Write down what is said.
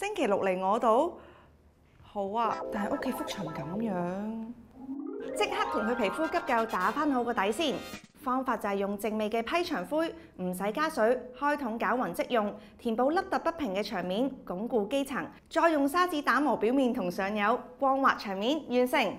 星期六嚟我度，好啊！但系屋企覆牆咁樣，即刻同佢皮膚急救打翻好個底先。方法就係用靜味嘅批牆灰，唔使加水，開桶攪勻即用，填補凹凸不平嘅牆面，鞏固基層，再用砂紙打磨表面同上油，光滑牆面完成。